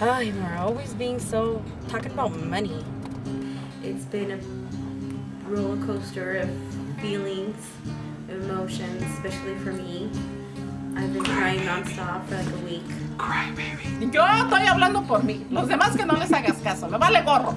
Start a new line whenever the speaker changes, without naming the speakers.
Ah, You're always being so talking about money.
It's been a roller coaster of feelings, emotions, especially for me. I've been crying nonstop for like a week.
Yo estoy hablando por mí. Los demás que no les hagas caso. Me vale gorro.